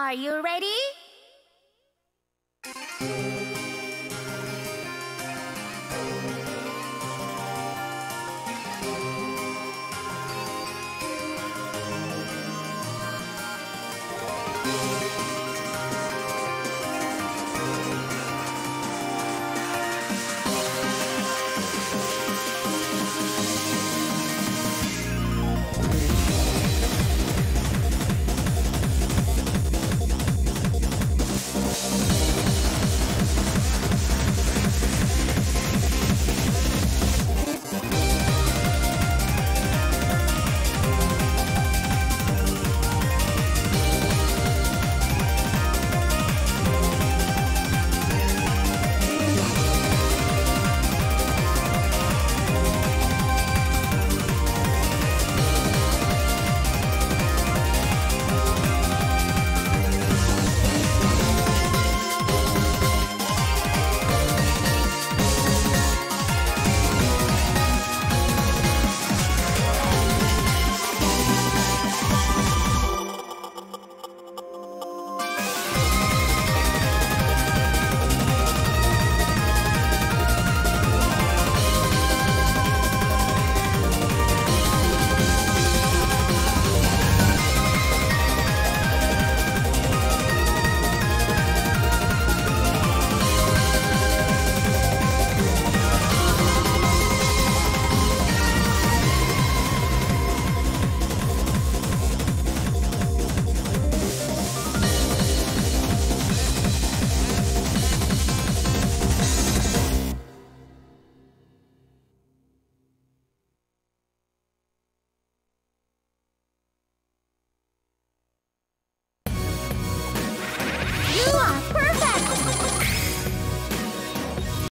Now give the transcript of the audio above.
Are you ready?